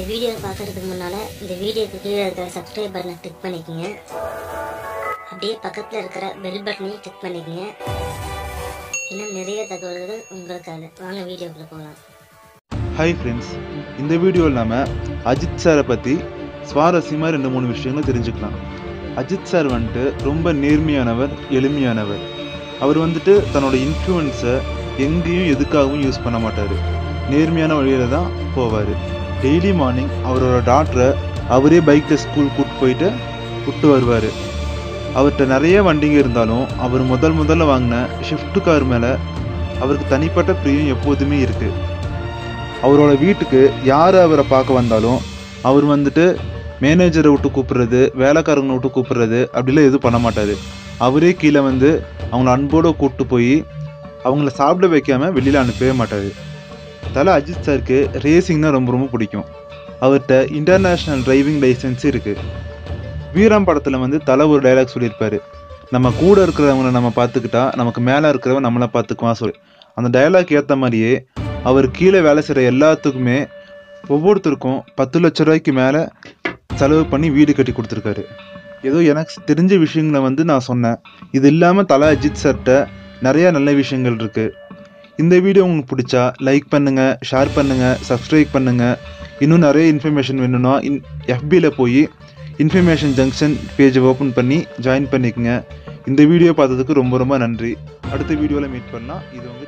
இந்த பார்க்கறதுக்கு முன்னால் இந்த வீடியோக்கு கீழே இருக்கிற சப்ஸ்கிரைப் பட்டனை கிளிக் பண்ணிக்கோங்க. அப்படியே பக்கத்தில் இருக்கிற பெல் பட்டனையும் கிளிக் பண்ணிக்கோங்க. இன்னும் நிறைய தகவல்கள் உங்களுக்காக. வாங்க வீடியோக்குள்ளே போகலாம். ஹாய் ஃப்ரெண்ட்ஸ் இந்த வீடியோவில் நாம அஜித் சாரை பற்றி சுவாரஸ்யமாக ரெண்டு மூணு விஷயங்கள் தெரிஞ்சுக்கலாம். அஜித் சார் வந்துட்டு ரொம்ப நேர்மையானவர் எளிமையானவர். அவர் வந்துட்டு தன்னோட இன்ஃப்ளூயன்ஸை எங்கேயும் எதுக்காகவும் யூஸ் பண்ண மாட்டார். நேர்மையான வழியில் தான் போவார். டெய்லி மார்னிங் அவரோட டாக்டரை அவரே பைக்கில் ஸ்கூல் கூப்பிட்டு போயிட்டு விட்டு வருவார். அவர்கிட்ட நிறைய வண்டிங்க இருந்தாலும் அவர் முதல் முதல்ல வாங்கின ஷிஃப்ட் கார் மேலே அவருக்கு தனிப்பட்ட பிரியம் எப்போதுமே இருக்குது அவரோட வீட்டுக்கு யார் அவரை பார்க்க வந்தாலும் அவர் வந்துட்டு மேனேஜரை விட்டு கூப்பிடுறது வேலைக்காரங்களை விட்டு கூப்பிடுறது அப்படிலாம் எதுவும் பண்ண மாட்டார். அவரே கீழே வந்து அவங்கள அன்போடு கூப்பிட்டு போய் அவங்கள சாப்பிட வைக்காமல் வெளியில் அனுப்பவே மாட்டார். தலை அஜித் சாருக்கு ரேசிங்னா ரொம்ப ரொம்ப பிடிக்கும். அவர்கிட்ட இன்டர்நேஷ்னல் டிரைவிங் லைசன்ஸ் இருக்குது வீரம் படத்தில் வந்து தலை ஒரு டைலாக் சொல்லியிருப்பார். நம்ம கூட இருக்கிறவங்கள நம்ம பார்த்துக்கிட்டா நமக்கு மேலே இருக்கிறவன் நம்மளை பார்த்துக்குவான் சொல்லி. அந்த டைலாக் ஏற்ற மாதிரியே அவர் கீழே வேலை செய்கிற எல்லாத்துக்குமே ஒவ்வொருத்தருக்கும் பத்து லட்ச ரூபாய்க்கு மேலே செலவு பண்ணி வீடு கட்டி கொடுத்துருக்காரு. ஏதோ எனக்கு தெரிஞ்ச விஷயங்களை வந்து நான் சொன்னேன். இது இல்லாமல் தலை அஜித் சார்கிட்ட நிறையா நல்ல விஷயங்கள் இருக்குது இந்த வீடியோ உங்களுக்கு பிடிச்சா லைக் பண்ணுங்கள் ஷேர் பண்ணுங்கள் சப்ஸ்கிரைப் பண்ணுங்கள் இன்னும் நிறைய இன்ஃபர்மேஷன் வேணும்னா இன் எஃபியில் போய் இன்ஃபர்மேஷன் ஜங்ஷன் பேஜை ஓப்பன் பண்ணி ஜாயின் பண்ணிக்கங்க. இந்த வீடியோ பார்த்ததுக்கு ரொம்ப ரொம்ப நன்றி. அடுத்த வீடியோவில் மீட் பண்ணால் இது வந்து.